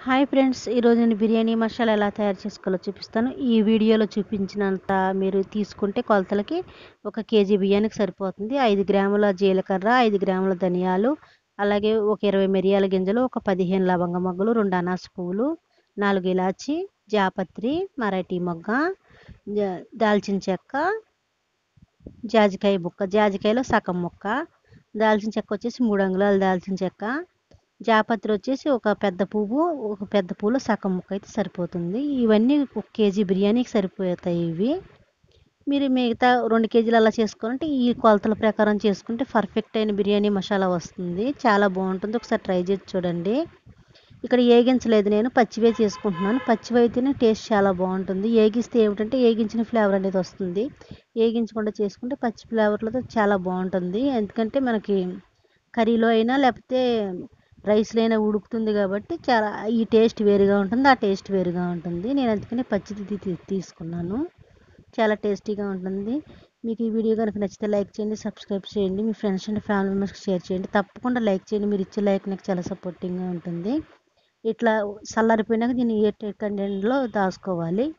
Hi friends ఈరోజు నేను బిర్యానీ మసాలా ఎలా తయారు చేసుకోవాలో చూపిస్తాను. ఈ వీడియోలో చూపించినంత మీరు తీసుకుంటే కొలతలకి ఒక కేజీ బియ్యానికి సరిపోతుంది. ఐదు గ్రాముల జీలకర్ర ఐదు గ్రాముల ధనియాలు అలాగే ఒక ఇరవై మిరియాల గింజలు ఒక పదిహేను లవంగ మొగ్గలు రెండు అనాస పువ్వులు నాలుగు ఇలాచి జాపత్రి మరాఠీ మొగ్గ దాల్చిన చెక్క జాజికాయ ముక్క జాజికాయలో సగం ముక్క దాల్చిన చెక్క వచ్చేసి మూడు అంగుళాలు దాల్చిన చెక్క జాపత్రి వచ్చేసి ఒక పెద్ద పువ్వు ఒక పెద్ద పువ్వులో సగం ముక్క అయితే సరిపోతుంది. ఇవన్నీ ఒక కేజీ బిర్యానీకి సరిపోతాయి ఇవి. మీరు మిగతా రెండు కేజీలు అలా చేసుకోవాలంటే ఈ కొలతల ప్రకారం చేసుకుంటే పర్ఫెక్ట్ అయిన బిర్యానీ మసాలా వస్తుంది. చాలా బాగుంటుంది. ఒకసారి ట్రై చేసి చూడండి. ఇక్కడ ఏగించలేదు నేను. పచ్చివే చేసుకుంటున్నాను. పచ్చివి అయితేనే టేస్ట్ చాలా బాగుంటుంది. ఏగిస్తే ఏమిటంటే ఏగించిన ఫ్లేవర్ అనేది వస్తుంది. ఏగించకుండా చేసుకుంటే పచ్చి ఫ్లేవర్లతో చాలా బాగుంటుంది. ఎందుకంటే మనకి కర్రీలో అయినా లేకపోతే రైస్లో అయినా ఉడుకుతుంది కాబట్టి చాలా ఈ టేస్ట్ వేరుగా ఉంటుంది ఆ టేస్ట్ వేరుగా ఉంటుంది. నేను అందుకని పచ్చిది తీ- తీసుకున్నాను. చాలా టేస్టీగా ఉంటుంది. మీకు ఈ వీడియో కనుక నచ్చితే లైక్ చేయండి సబ్స్క్రైబ్ చేయండి మీ ఫ్రెండ్స్ అండ్ ఫ్యామిలీ మెంబర్స్కి షేర్ చేయండి. తప్పకుండా లైక్ చేయండి. మీరు ఇచ్చే లైక్ నాకు చాలా సపోర్టింగ్గా ఉంటుంది. ఇట్లా చల్లారిపోయినాక దీన్ని ఏ కంటెంట్లో దాచుకోవాలి.